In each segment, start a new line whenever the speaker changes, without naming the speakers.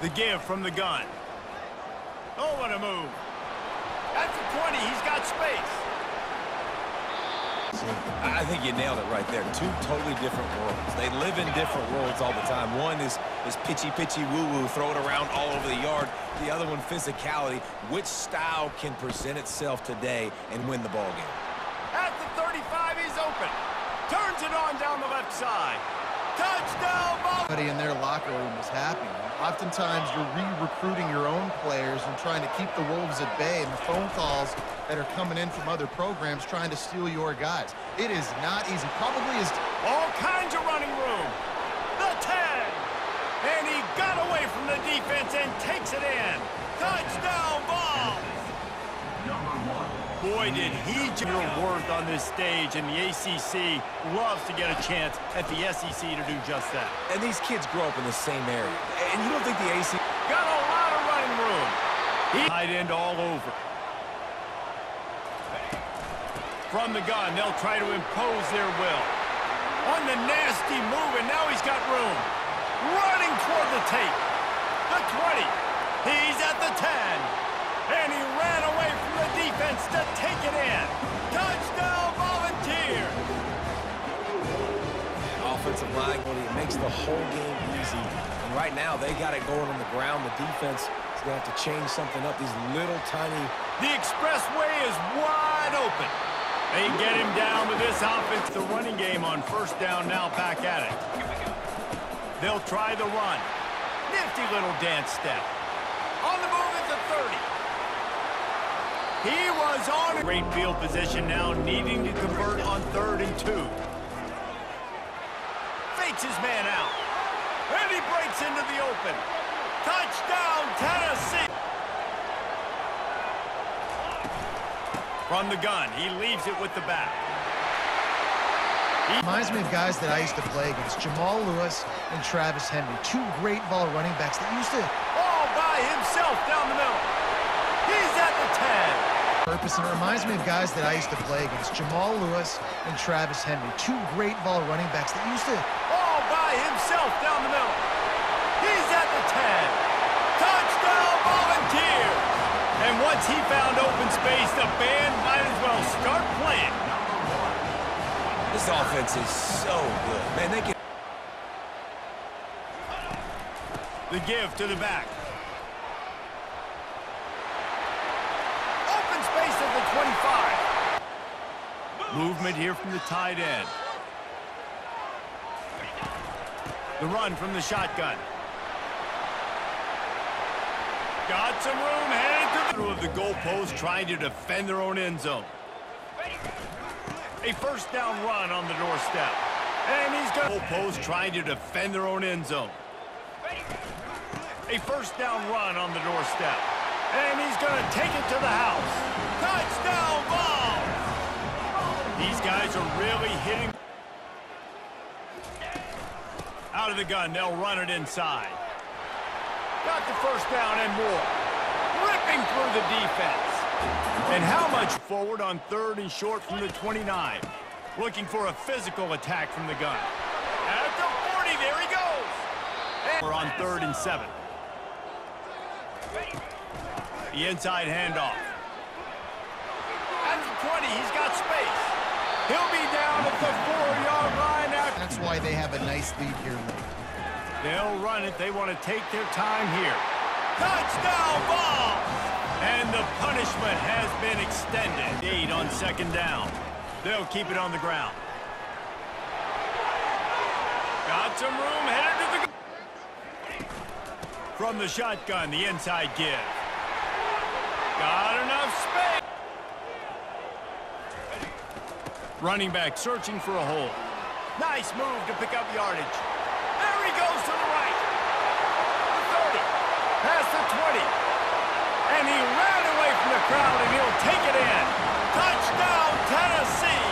The give from the gun. Oh, what a move. That's the 20. He's got space.
I think you nailed it right there. Two totally different worlds. They live in different worlds all the time. One is, is pitchy-pitchy woo-woo, throw it around all over the yard. The other one, physicality. Which style can present itself today and win the ball game?
At the 35, he's open. Turns it on down the left side. Touchdown, ball.
Everybody in their locker room is happy. Oftentimes, you're re-recruiting your own players and trying to keep the Wolves at bay, and the phone calls that are coming in from other programs trying to steal your guys. It is not easy. Probably is
All kinds of running room. The 10. And he got away from the defense and takes it in. Touchdown. Boy, did he your worth on this stage, and the ACC loves to get a chance at the SEC to do just that.
And these kids grow up in the same area. And you don't think the ACC
Got a lot of running room. He tight end all over. From the gun, they'll try to impose their will. On the nasty move, and now he's got room. Running toward the tape. The 20. He's at the 10. And he defense to take it in. Touchdown, Volunteers!
offensive line, it makes the whole game easy. And right now, they got it going on the ground. The defense is going to have to change something up. These little tiny...
The expressway is wide open. They get him down with this offense. The running game on first down now back at it. They'll try the run. Nifty little dance step. On the move at the 30. He was on great field position now, needing to convert on third and two. Fakes his man out. And he breaks into the open. Touchdown, Tennessee! From the gun, he leaves it with the back.
Reminds me of guys that I used to play against, Jamal Lewis and Travis Henry, two great ball running backs that used to
All by himself down the middle. He's at the 10.
Purpose, and it reminds me of guys that I used to play against, Jamal Lewis and Travis Henry, two great ball running backs that used to
All by himself down the middle. He's at the 10. Touchdown, Volunteers! And once he found open space, the band might as well start playing.
This offense is so good. Man, they can...
The give to the back. Open space at the 25. Movement here from the tight end. The run from the shotgun. Got some room, headed through of the goalpost, trying to defend their own end zone. A first down run on the doorstep. And he's got goalpost trying to defend their own end zone. A first down run on the doorstep. And he's going to take it to the house. Guys are really hitting. Out of the gun, they'll run it inside. Got the first down and more. Ripping through the defense. And how much forward on third and short from the 29. Looking for a physical attack from the gun. At the 40, there he goes. And we're on third and seven. The inside handoff. At the 20, he's got space. He'll be down at the four-yard line after.
That's why they have a nice lead here late.
They'll run it. They want to take their time here. Touchdown ball! And the punishment has been extended. Eight on second down. They'll keep it on the ground. Got some room, headed to the... From the shotgun, the inside give. Got enough space. Running back searching for a hole. Nice move to pick up yardage. There he goes to the right. The 30. Past the 20. And he ran away from the crowd, and he'll take it in. Touchdown, Tennessee.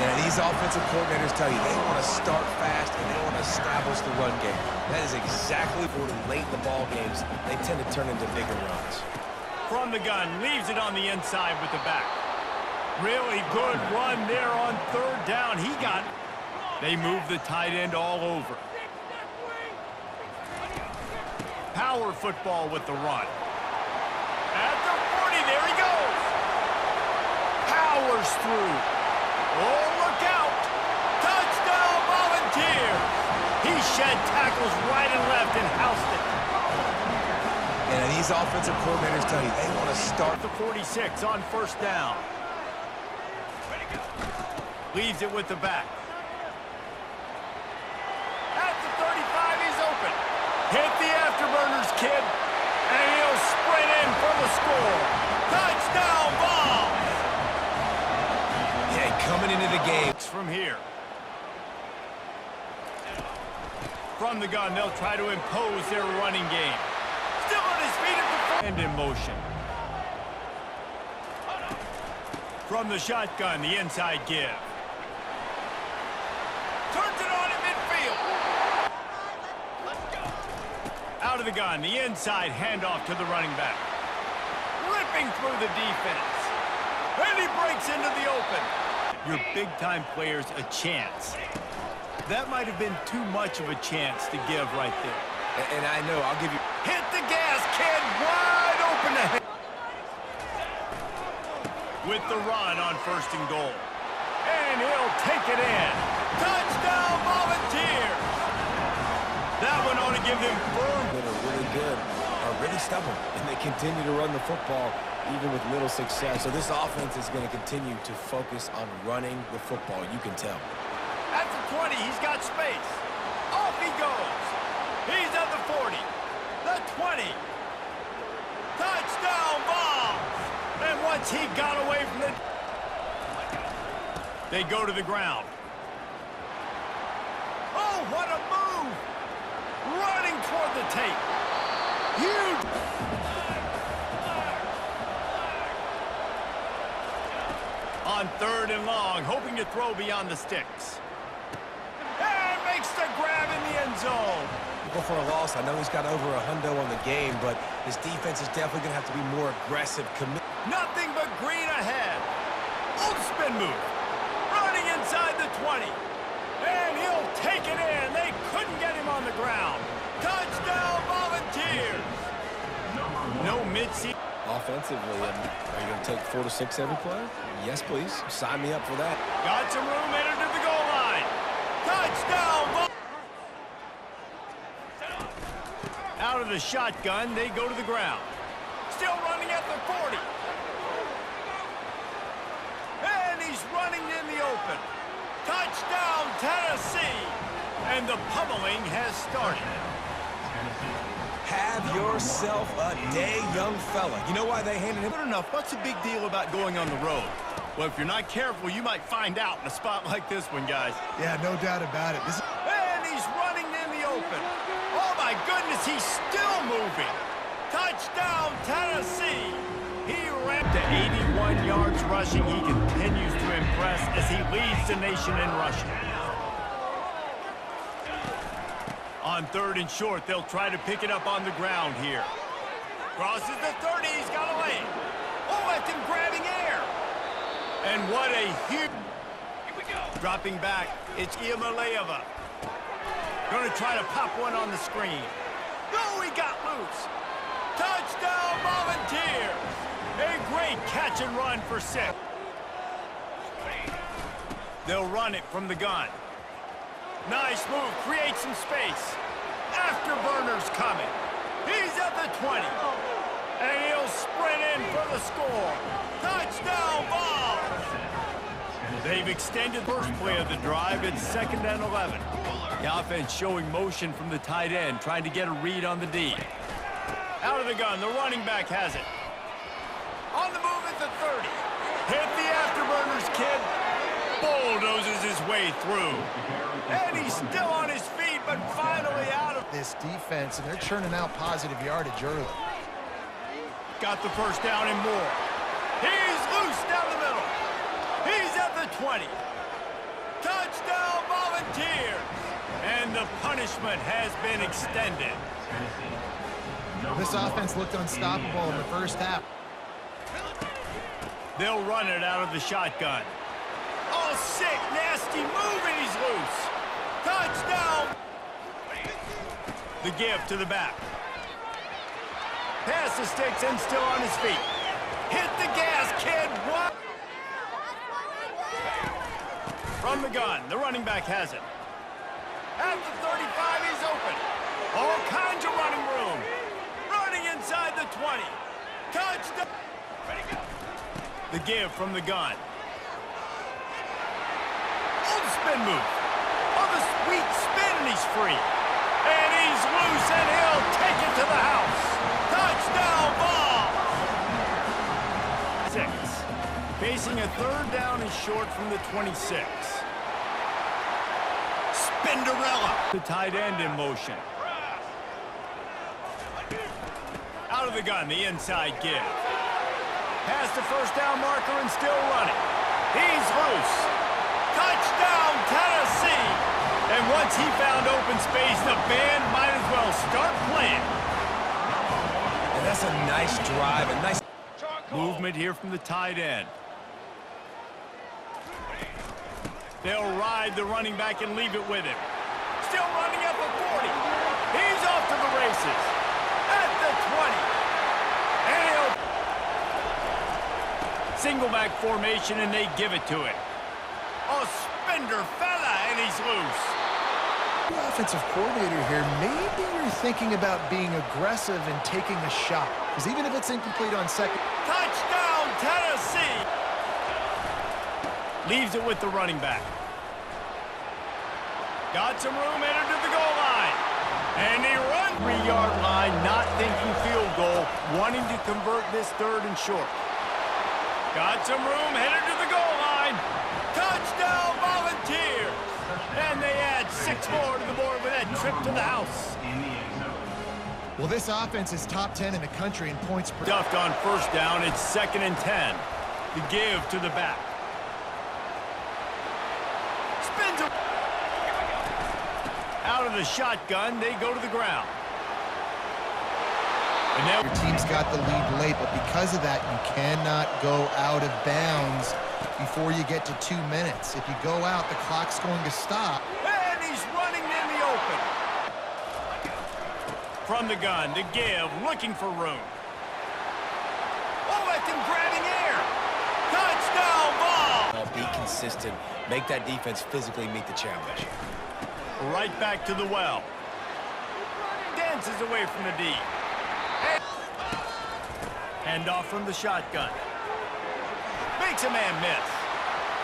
And these offensive coordinators tell you they want to start fast and they want to establish the run game. That is exactly what late in the ball games they tend to turn into bigger runs.
From the gun, leaves it on the inside with the back. Really good run there on third down. He got They move the tight end all over. power football with the run. At the 40, there he goes. Powers through. Oh, look out. Touchdown, Volunteers. He shed tackles right and left and housed it.
And these offensive coordinators tell you they want to start.
The 46 on first down. Leaves it with the back. At the 35, he's open. Hit the afterburners, kid. And he'll sprint in for the score. Touchdown ball.
Yeah, coming into the game.
From here. From the gun, they'll try to impose their running game. Still on his feet at the and in motion. From the shotgun, the inside give. Turns it on in midfield. Out of the gun, the inside handoff to the running back. Ripping through the defense. And he breaks into the open. Your big-time players a chance. That might have been too much of a chance to give right there.
And I know, I'll give you...
Hit the gas, kid. Wide open ahead. With the run on first and goal. And he'll take it in. Touchdown, Volunteers. That one ought to give them firm.
That are really good, are really stubborn, and they continue to run the football even with little success. So this offense is going to continue to focus on running the football. You can tell.
At the 20, he's got space. Off he goes. He's at the 40. The 20. Touchdown ball. And once he got away from the... They go to the ground. Oh, what a move. Running toward the tape. Huge. On third and long, hoping to throw beyond the sticks. And makes the grab in the end zone.
Go for a loss. I know he's got over a hundo on the game, but his defense is definitely going to have to be more aggressive. Commit.
Nothing but green ahead. Old spin move. Running inside the 20. And he'll take it in. They couldn't get him on the ground. Touchdown, Volunteers. No mid-season.
Offensively, and are you going to take four to six every play? Yes, please. Sign me up for that.
Got some room headed to the goal line. Touchdown, Out of the shotgun, they go to the ground. Still running at the 40. And he's running in the open. Touchdown, Tennessee. And the pummeling has started.
Have yourself a day, young fella. You know why they handed him?
Good enough. What's the big deal about going on the road? Well, if you're not careful, you might find out in a spot like this one, guys.
Yeah, no doubt about it. This
And he's running in the open. Oh, my goodness, he's still moving. Touchdown, Tennessee. He ran to 81 yards rushing. He continues to impress as he leads the nation in rushing. On third and short, they'll try to pick it up on the ground here. Crosses the 30, he's got a lane. Oh, that's him grabbing air. And what a huge... Here we go. Dropping back, it's Iamaleava. Gonna try to pop one on the screen. No, he got loose. Touchdown, Volunteers. A great catch and run for six. They'll run it from the gun. Nice move, create some space. Afterburners coming. He's at the 20. And he'll sprint in for the score. Touchdown ball. They've extended first play of the drive. It's second and 11. The offense showing motion from the tight end, trying to get a read on the D. Out of the gun, the running back has it. On the move at the 30. Hit the afterburners, kid. Bulldozes his way through. And he's still on his feet, but finally out of...
this defense, and they're churning out positive yardage early.
Got the first down and more. He's loose down the middle. He's at the 20. Touchdown, Volunteers. And the punishment has been extended.
This offense looked unstoppable in the first half.
They'll run it out of the shotgun. Oh, sick, nasty move, and he's loose. Touchdown. The give to the back. Pass sticks and still on his feet. Hit the gas, kid. What? From the gun, the running back has it. At the 35, he's open. All kinds of running room. Running inside the 20. Touchdown. The give from the gun. Oh, spin move. Oh, the sweet spin, and he's free. And he's loose, and he'll take it to the house. Touchdown ball. Six. Facing a third down and short from the 26. Spinderella. The tight end in motion. Out of the gun, the inside give. Past the first down marker and still running. He's loose. Touchdown, Tennessee. And once he found open space, the band might as well start playing.
And that's a nice drive, a nice...
Movement here from the tight end. They'll ride the running back and leave it with him. Still running up at 40. He's off to the races. At the 20. And he'll... Single back formation, and they give it to him. A spender fella, and he's loose.
Offensive coordinator here, maybe you're thinking about being aggressive and taking a shot. Because even if it's incomplete on second...
Touchdown, Tennessee! Leaves it with the running back. Got some room, entered to the goal line. And he runs three-yard line, not thinking field goal, wanting to convert this third and short. Got some room, headed more to the board with that trip to the house.
Well, this offense is top 10 in the country in points per...
Duffed on first down, it's second and 10. The give to the back. Spins it. Out of the shotgun, they go to the ground. And now
Your team's got the lead late, but because of that, you cannot go out of bounds before you get to two minutes. If you go out, the clock's going to stop.
And he's running in the open. From the gun to give, looking for room. Oh, that can grabbing air. Touchdown ball.
Be consistent. Make that defense physically meet the challenge.
Right back to the well. Dances away from the D. Hand off from the shotgun. Makes a man miss.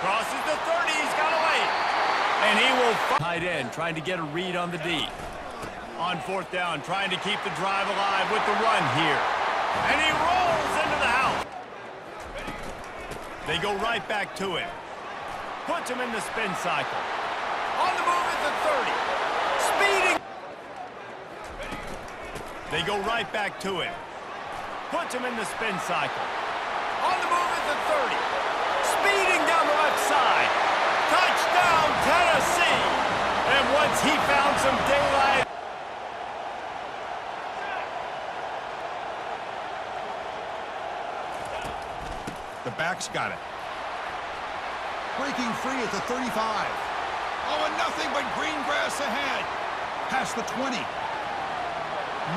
Crosses the 30, he's got away. And he will tight end trying to get a read on the D. On fourth down, trying to keep the drive alive with the run here. And he rolls into the house. They go right back to him. Puts him in the spin cycle. On the move at the 30. Speeding. They go right back to him. Puts him in the spin cycle. On the move at the 30. Speeding down the left side. Touchdown, Tennessee. And once he found some daylight.
The back's got it. Breaking free at the 35. Oh, and nothing but green grass ahead. Past the 20.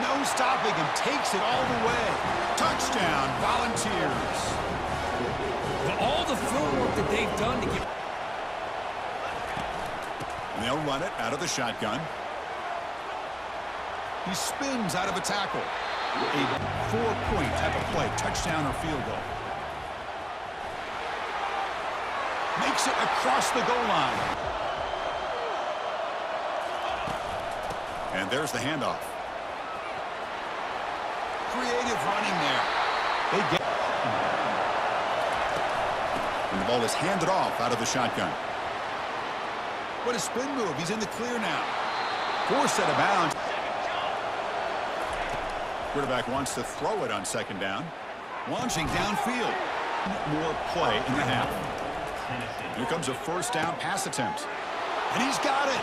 No stopping him. Takes it all the way. Touchdown, Volunteers.
All the field work that they've done to get...
And they'll run it out of the shotgun. He spins out of a tackle. A four-point type of play, touchdown or field goal. Makes it across the goal line. And there's the handoff. Creative running there. They get... And the ball is handed off out of the shotgun. What a spin move. He's in the clear now. Four set of bounds. Quarterback wants to throw it on second down. Launching downfield. More play in the half. Here comes a first down pass attempt. And he's got it.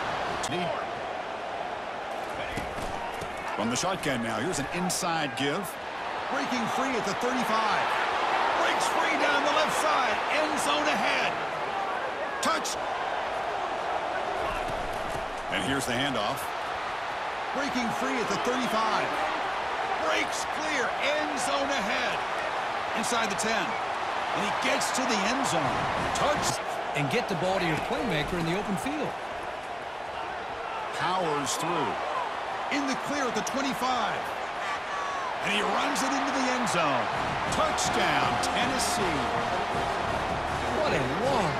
From the shotgun now, here's an inside give. Breaking free at the 35. Breaks free down the left side. End zone ahead. Touch. And here's the handoff. Breaking free at the 35. breaks clear. End zone ahead. Inside the 10. And he gets to the end zone. Touch.
And get the ball to your playmaker in the open field.
Powers through.
In the clear at the 25. And he runs it into the end zone. Touchdown, Tennessee.
What a long